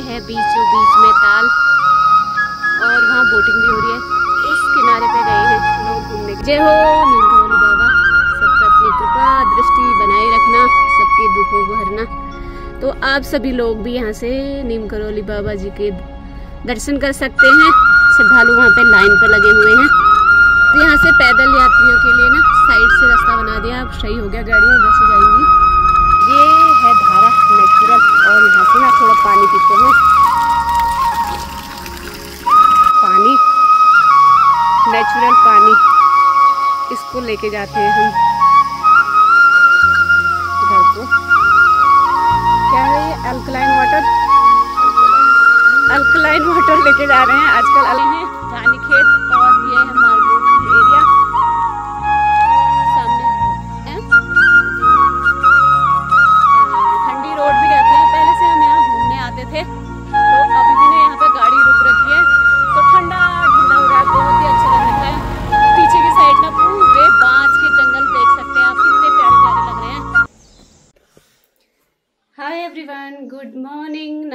है बीचों बीच में ताल। और वहाँ बोटिंग भी हो रही है। उस किनारे पे गए हैं लोग घूमने जय हो नीलकंवली बाबा। सब पर अपनी कृपा, दृष्टि बनाए रखना, सबके दुखों को हरना। तो आप सभी लोग भी यहाँ से नीम करौली बाबा जी के दर्शन कर सकते हैं। श्रद्धालु वहाँ पे लाइन पर लगे हुए हैं। तो यहाँ से पैदल यात्रियों के लिए ना, साइड से रास्ता बना दिया। अब सही हो गया, गाड़ियाँ उधर से जाएँगी। से ना थोड़ा पानी पीते हैं। पानी नेचुरल पानी, इसको लेके जाते हैं हम। घर को। क्या है ये? अल्कलाइन वाटर अल्कलाइन वाटर लेके जा रहे हैं। आजकल अलग हैं रानी खेत।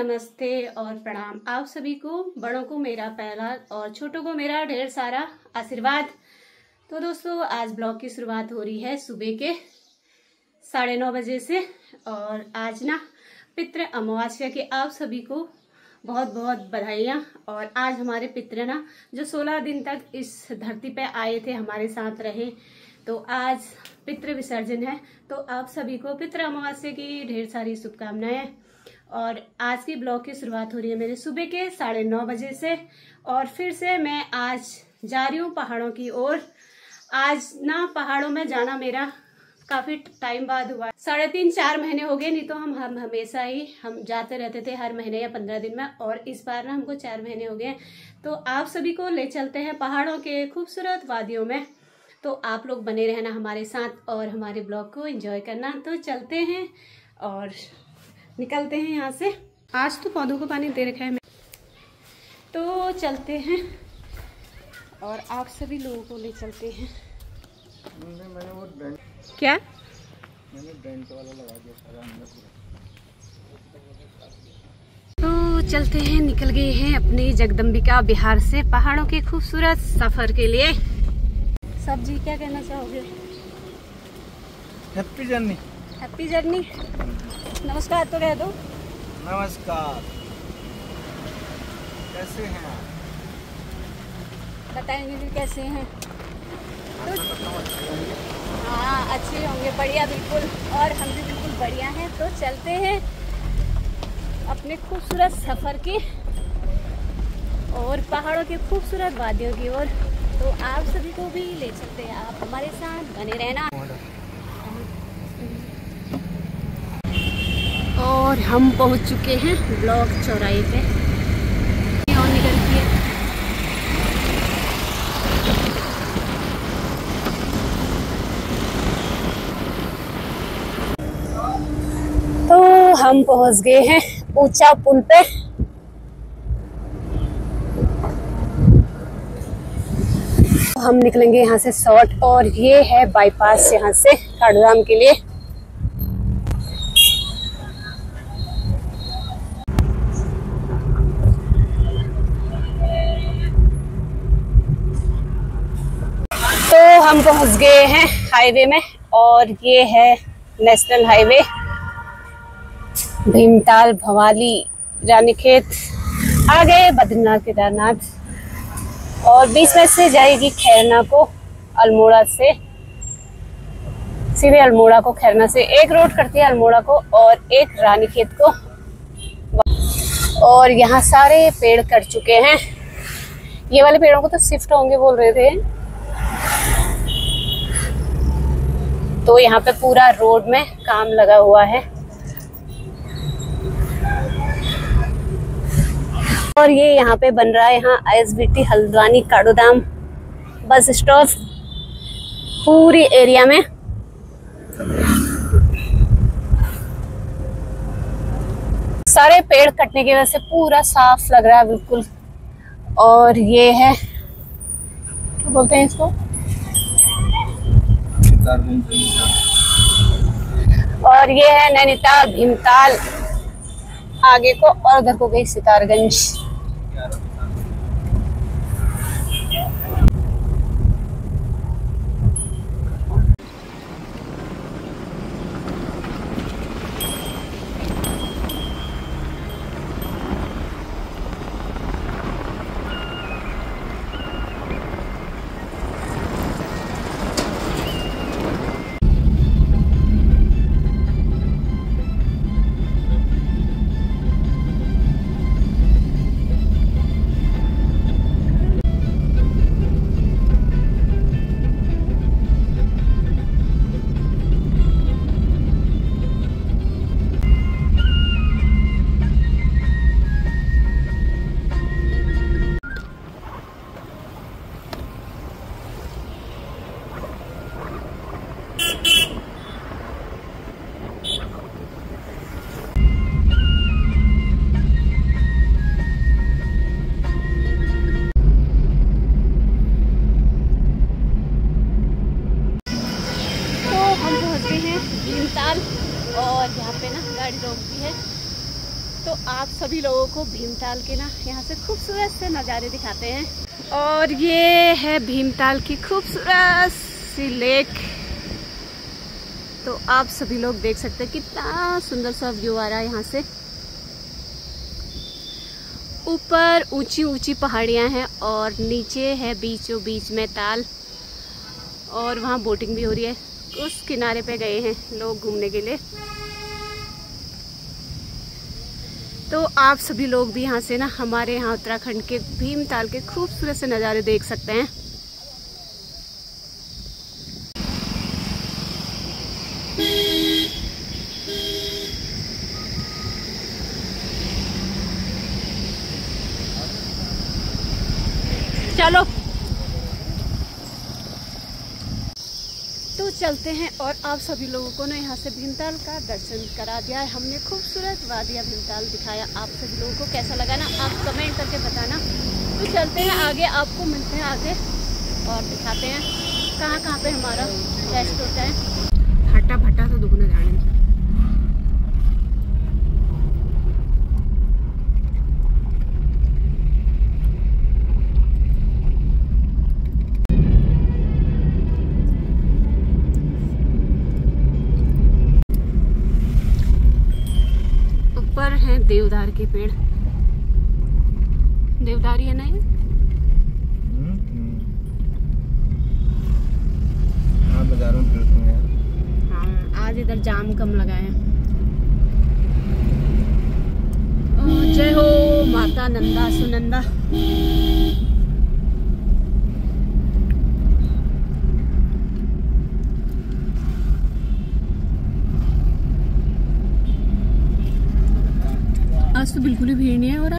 नमस्ते और प्रणाम। आप सभी को, बड़ों को मेरा पहला और छोटों को मेरा ढेर सारा आशीर्वाद। तो दोस्तों, आज ब्लॉग की शुरुआत हो रही है सुबह के साढ़े नौ बजे से। और आज ना, पितृ अमावस्या के आप सभी को बहुत बहुत बधाइयाँ। और आज हमारे पितृ ना, जो सोलह दिन तक इस धरती पे आए थे, हमारे साथ रहे तो आज पितृ विसर्जन है। तो आप सभी को पितृ अमावस्या की ढेर सारी शुभकामनाएँ। और आज की ब्लॉग की शुरुआत हो रही है मेरे सुबह के साढ़े नौ बजे से। और फिर से मैं आज जा रही हूँ पहाड़ों की ओर। आज ना पहाड़ों में जाना मेरा काफ़ी टाइम बाद हुआ। साढ़े तीन, चार महीने हो गए, नहीं तो हम हम हमेशा ही हम जाते रहते थे हर महीने या पंद्रह दिन में। और इस बार ना हमको चार महीने हो गए। तो आप सभी को ले चलते हैं पहाड़ों के खूबसूरत वादियों में। तो आप लोग बने रहना हमारे साथ और हमारे ब्लॉग को एंजॉय करना। तो चलते हैं और निकलते हैं यहाँ से। आज तो पौधों को पानी दे रखा है मैं। तो चलते हैं और आप सभी लोगों को ले चलते हैं। मैंने वो डेंट क्या? मैंने डेंट वाला लगा दिया सारा अंदर तो चलते हैं निकल गए हैं अपने जगदम्बिका बिहार से पहाड़ों के खूबसूरत सफ़र के लिए। सब जी क्या कहना चाहोगे? Happy journey happy journey. नमस्कार तो कह दो। नमस्कार। कैसे हैं आप? बताएँगे जी कैसे हैं? अच्छे होंगे। हाँ अच्छे होंगे बढ़िया बिल्कुल। और हम भी बिल्कुल बढ़िया हैं। तो चलते हैं अपने खूबसूरत सफ़र के और पहाड़ों के खूबसूरत वादियों की ओर। तो आप सभी को भी ले चलते हैं। आप हमारे साथ बने रहना। और हम पहुँच चुके हैं ब्लॉक चौराहे पे। और निकलती है। तो हम पहुँच गए हैं ऊँचा पुल पे। हम निकलेंगे यहाँ से शॉर्ट और ये है बाईपास यहाँ से काडूराम के लिए। पहुँच गए हैं हाईवे में और ये है नेशनल हाईवे। भीमताल, भवाली, रानीखेत गए बद्रीनाथ, केदारनाथ। और बीच में से जाएगी खैरना को अल्मोड़ा से। सीधे अल्मोड़ा को खैरना से। एक रोड करती है अल्मोड़ा को और एक रानीखेत को। और यहाँ सारे पेड़ कट चुके हैं। ये वाले पेड़ों को तो शिफ्ट होंगे बोल रहे थे। तो यहाँ पे पूरा रोड में काम लगा हुआ है। और ये यहाँ पे बन रहा है यहाँ आईएसबीटी हल्द्वानी काडोदाम बस स्टॉप पूरी एरिया में। सारे पेड़ कटने की वजह से पूरा साफ़ लग रहा है बिल्कुल। और ये है, क्या बोलते हैं इसको? और ये है नैनीताल भीमताल आगे को और उधर को गई सितारगंज। आप सभी लोगों को भीमताल के ना यहाँ से खूबसूरत से नज़ारे दिखाते हैं। और ये है भीमताल की खूबसूरत सी लेक। तो आप सभी लोग देख सकते हैं कितना सुंदर सा व्यू आ रहा है यहाँ से। ऊपर ऊँची ऊँची पहाड़ियाँ हैं और नीचे है बीचों बीच में ताल। और वहाँ बोटिंग भी हो रही है। उस किनारे पे गए हैं लोग घूमने के लिए। तो आप सभी लोग भी यहाँ से ना हमारे यहाँ उत्तराखंड के भीमताल के खूबसूरत से नज़ारे देख सकते हैं चलो तो चलते हैं और आप सभी लोगों को ना यहाँ से भीमताल का दर्शन करा दिया है। हमने खूबसूरत वादिया भीमताल दिखाया आप सभी लोगों को, कैसा लगा ना? आप कमेंट करके बताना। तो चलते हैं आगे, आपको मिलते हैं आगे और दिखाते हैं कहाँ कहाँ पे हमारा रेस्ट होता है। हटा भट्टा तो दुगना जाने। देवदार के पेड़। देवदारी है ना ये हाँ बाजारों में फिरते हैं यार। हाँ आज इधर जाम कम लगाए जय हो माता नंदा सुनंदा। आज तो बिल्कुल ही भीड़ नहीं है और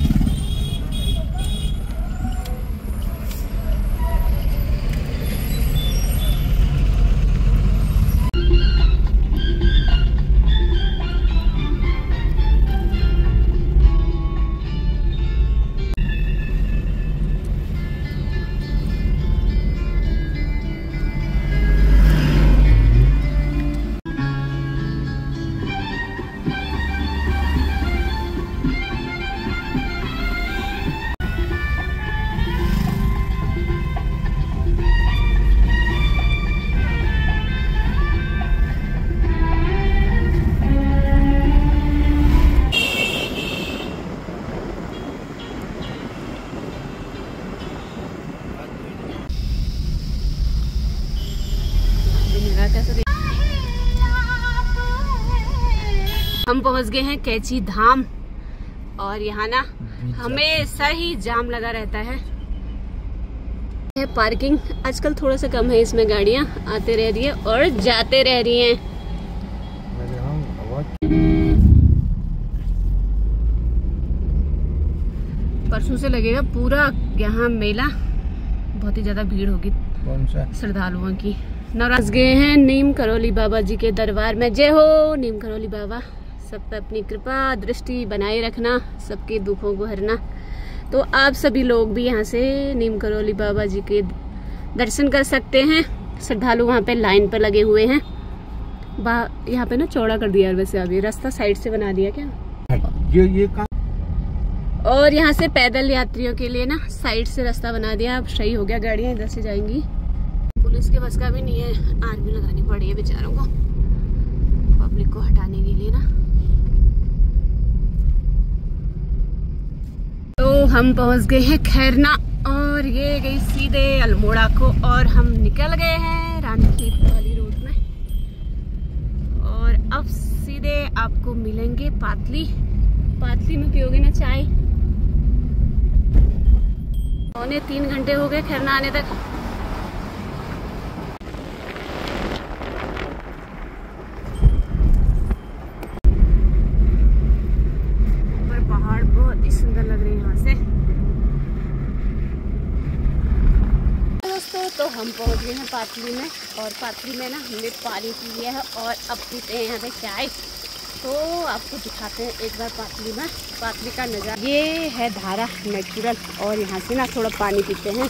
हम पहुँच गए हैं कैची धाम। और यहाँ ना हमेशा ही जाम लगा रहता है। पार्किंग। आजकल थोड़ा सा कम है इसमें गाड़ियाँ आते रह रही है और जाते रह रही हैं। परसों से लगेगा पूरा यहाँ मेला। बहुत ही ज़्यादा भीड़ होगी कौन सा? श्रद्धालुओं की। नवराज गए हैं नीम करोली बाबा जी के दरबार में। जय हो नीम करोली बाबा। सब पे अपनी कृपा दृष्टि बनाए रखना सबके दुखों को हरना। तो आप सभी लोग भी यहाँ से नीम करोली बाबा जी के दर्शन कर सकते हैं। श्रद्धालु वहाँ पे लाइन पर लगे हुए हैं। बा यहाँ पे ना चौड़ा कर दिया वैसे अभी। रास्ता साइड से बना दिया क्या? ये ये और यहाँ से पैदल यात्रियों के लिए ना साइड से रास्ता बना दिया। अब सही हो गया गाड़ियाँ इधर से जाएँगी। पुलिस के बस का भी नहीं है। आर्मी लगानी पड़ी है बेचारों को। पब्लिक को हटाने के लिए ना। हम पहुँच गए हैं खैरना और ये गई सीधे अल्मोड़ा को और हम निकल गए हैं रानीखेत वाली रोड में। और अब सीधे आपको मिलेंगे पातली पातली में पियोगे ना चाय? पौने तीन घंटे हो गए खैरना आने तक ऊपर पहाड़ बहुत ही सुंदर लग रहे हैं यहाँ से दोस्तों तो हम पातली में, और पातली में ना हमने पानी पी लिया है, और अब पीते हैं यहाँ पे चाय। तो आपको दिखाते हैं एक बार पातली में पातली का नज़ारा। ये है धारा नेचुरल, और यहाँ से ना थोड़ा पानी पीते हैं।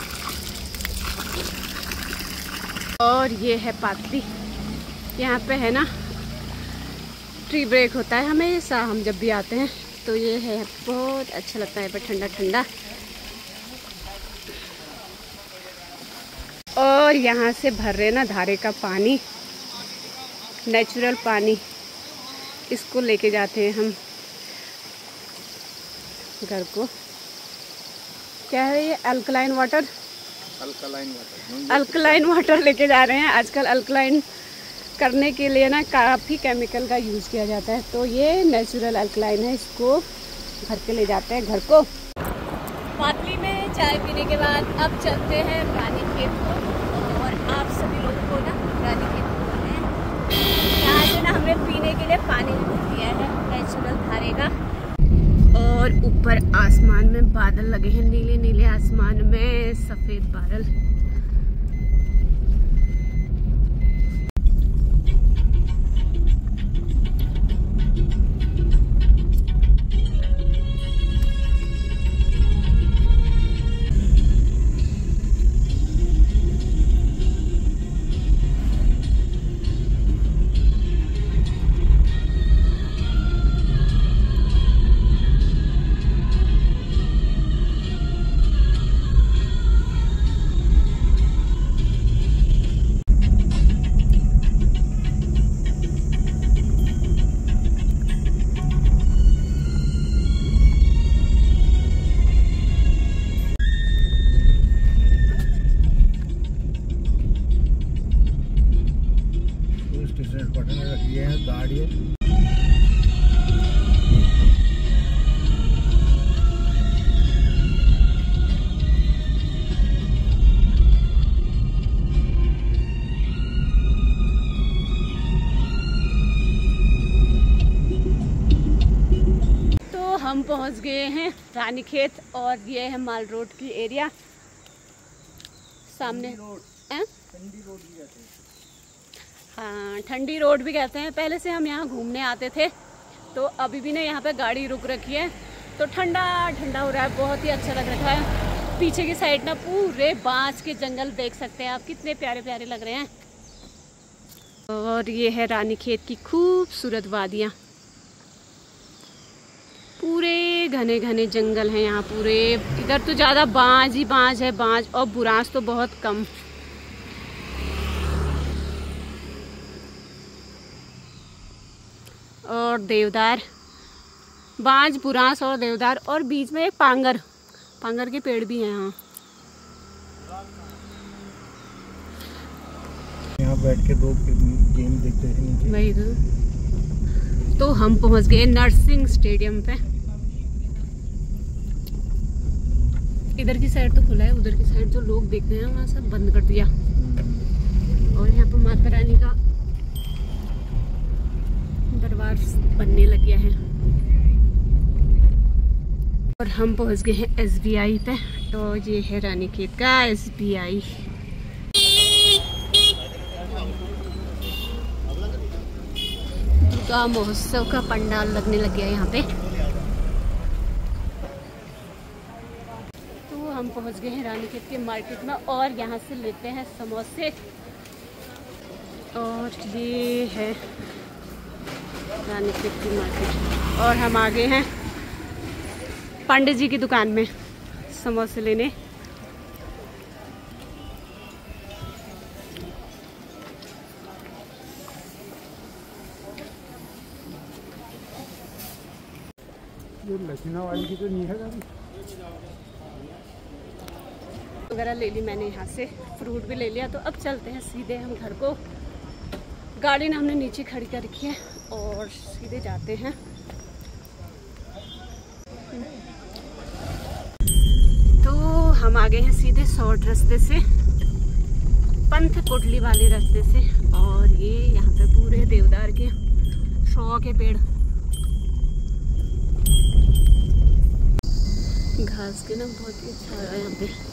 और ये है पातली यहाँ पे है ना ट्री ब्रेक होता है हमेशा, हम जब भी आते हैं तो ये है, बहुत अच्छा लगता है यहाँ पे ठंडा ठंडा और यहाँ से भर रहे ना धारे का पानी नेचुरल पानी। इसको लेके जाते हैं हम घर को। क्या है ये alkaline water alkaline water alkaline water लेके जा रहे हैं। आजकल अल्कलाइन करने के लिए ना काफ़ी केमिकल का यूज़ किया जाता है। तो ये नेचुरल अल्कलाइन है। इसको घर के ले जाते हैं घर को। पातली में चाय पीने के बाद अब चलते हैं पानी खेत को और आप सभी लोगों को ना रानी खेत को बोलते हैं यहाँ से ना हमने पीने के लिए पानी दिया है नेचुरल धारे का। और ऊपर आसमान में बादल लगे हैं नीले नीले आसमान में सफ़ेद बादल। पहुँच गए हैं रानीखेत और ये है माल रोड की एरिया। सामने हैं? हाँ। ठंडी रोड भी कहते हैं। पहले से हम यहाँ घूमने आते थे तो अभी भी ना यहाँ पे गाड़ी रुक रखी है। तो ठंडा ठंडा हो रहा है बहुत ही अच्छा लग रहा है। पीछे की साइड ना पूरे बाँस के जंगल देख सकते हैं आप कितने प्यारे प्यारे लग रहे हैं। और ये है रानीखेत की खूबसूरत वादियाँ। पूरे घने घने जंगल हैं यहाँ पूरे। इधर तो ज़्यादा बांझ ही बांझ है बांझ और बुरांस तो बहुत कम। और देवदार बांझ बुरांस और देवदार और बीच में एक पांगर। पांगर के पेड़ भी हैं यहाँ। यहाँ बैठ के दो गेम देखते हैं। नीचे वही तो। तो हम पहुँच गए नर्सिंग स्टेडियम पे। इधर की साइड तो खुला है, उधर की साइड जो लोग देखते हैं वहाँ सब बंद कर दिया। और यहाँ पर माता रानी का दरबार बनने लग गया है। और हम पहुँच गए हैं एसबीआई पे। तो ये है रानी खेत का एसबीआई दुर्गा महोत्सव का पंडाल लगने लग गया यहाँ पे। तो हम पहुँच गए हैं रानीखेत के मार्केट में और यहाँ से लेते हैं समोसे। और ये है रानीखेत की मार्केट। और हम आ गए हैं पांडे जी की दुकान में समोसे लेने। वाली की तो नहीं है गाड़ी? वगैरह ले ली मैंने यहाँ से। फ्रूट भी ले लिया। तो अब चलते हैं सीधे हम घर को। गाड़ी ने हमने नीचे खड़ी कर रखी है और सीधे जाते हैं। तो हम आ गए हैं सीधे शॉर्ट रास्ते से, पंथ कोटली वाले रास्ते से। और ये यहाँ पे पूरे देवदार के सौ के पेड़ घास के ना बहुत ही अच्छा यहाँ पे।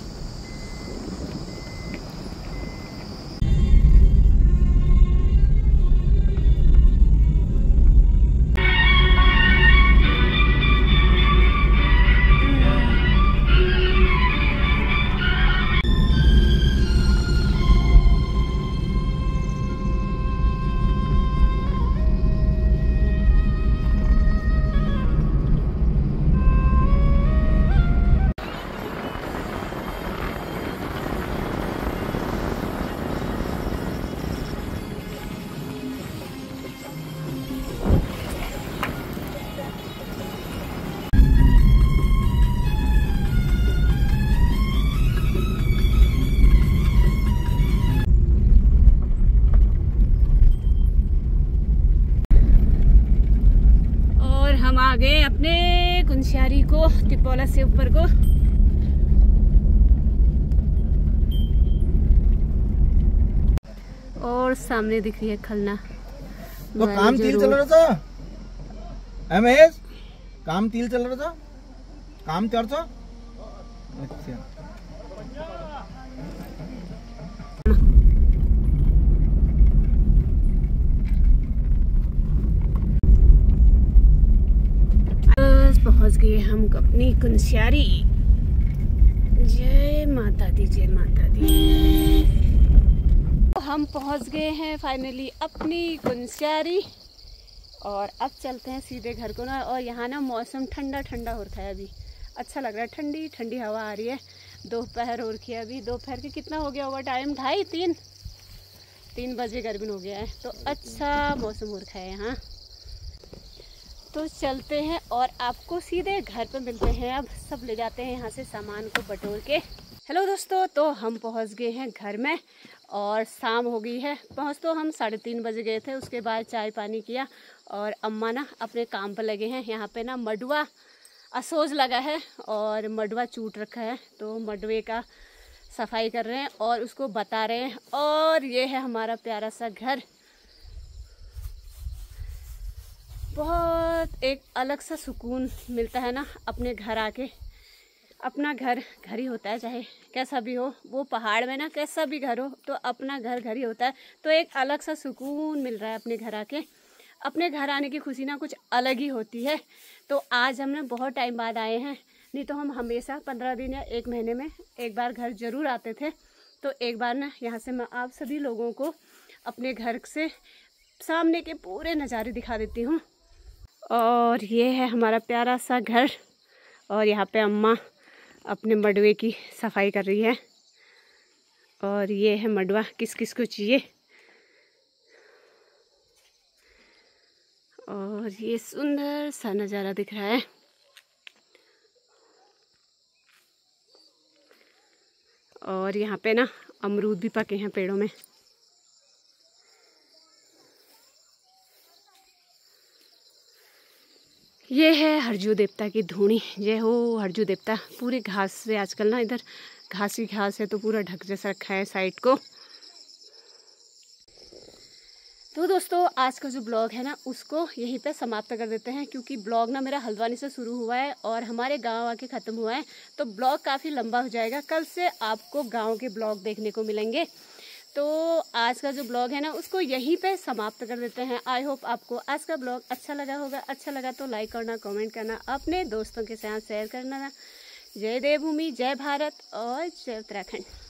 गए अपने कुंशियारी को तिपोला से ऊपर को। और सामने दिख रही है खलना। तो काम तील चल रहा था? एमएस काम तील चल रहा था? काम कर था? अच्छा। पहुँच गए हम अपनी कुंसियारी। जय माता दी जय माता दी हम पहुँच गए हैं फाइनली अपनी कुंसियारी। और अब चलते हैं सीधे घर को ना। और यहाँ ना मौसम ठंडा ठंडा हो रखा है अभी। अच्छा लग रहा है, ठंडी ठंडी हवा आ रही है। दोपहर और है अभी। दोपहर के कितना हो गया होगा? टाइम ढाई तीन। तीन बजे गर्मी हो गया है। तो अच्छा मौसम हो रखा है यहाँ। तो चलते हैं और आपको सीधे घर पर मिलते हैं। अब सब ले जाते हैं यहाँ से सामान को बटोर के। हेलो दोस्तों तो हम पहुँच गए हैं घर में और शाम हो गई है। पहुँच तो हम साढ़े तीन बजे गए थे, उसके बाद चाय पानी किया और अम्मा ना अपने काम पर लगे हैं। यहाँ पे ना मडुआ असोज लगा है और मडुआ चूट रखा है तो मडुए का सफ़ाई कर रहे हैं और उसको बता रहे हैं। और ये है हमारा प्यारा सा घर। बहुत एक अलग सा सुकून मिलता है ना अपने घर आके। अपना घर घर ही होता है, चाहे कैसा भी हो, वो पहाड़ में ना कैसा भी घर हो तो अपना घर घर ही होता है। तो एक अलग सा सुकून मिल रहा है अपने घर आके। अपने घर आने की खुशी ना कुछ अलग ही होती है। तो आज हम ना बहुत टाइम बाद आए हैं, नहीं तो हम हमेशा पंद्रह दिन या एक महीने में एक बार घर ज़रूर आते थे। तो एक बार ना यहाँ से मैं आप सभी लोगों को अपने घर से सामने के पूरे नज़ारे दिखा देती हूँ। और ये है हमारा प्यारा सा घर। और यहाँ पे अम्मा अपने मडवे की सफ़ाई कर रही है। और ये है मडवा किस किस को चाहिए? और ये सुंदर सा नज़ारा दिख रहा है। और यहाँ पे ना अमरूद भी पके हैं पेड़ों में। ये है हरजू देवता की धूनी। जय हो हरजू देवता। पूरी घास से आजकल ना इधर घास ही घास है तो पूरा ढक जैसा रखा है साइड को। तो दोस्तों, आज का जो ब्लॉग है ना, उसको यहीं पे समाप्त कर देते हैं, क्योंकि ब्लॉग ना मेरा हल्द्वानी से शुरू हुआ है और हमारे गाँव आके ख़त्म हुआ है। तो ब्लॉग काफ़ी लंबा हो जाएगा। कल से आपको गाँव के ब्लॉग देखने को मिलेंगे। तो आज का जो ब्लॉग है ना, उसको यहीं पे समाप्त कर देते हैं। आई होप आपको आज का ब्लॉग अच्छा लगा होगा। अच्छा लगा तो लाइक करना कमेंट करना, अपने दोस्तों के साथ शेयर करना। जय देवभूमि, जय भारत और जय उत्तराखंड।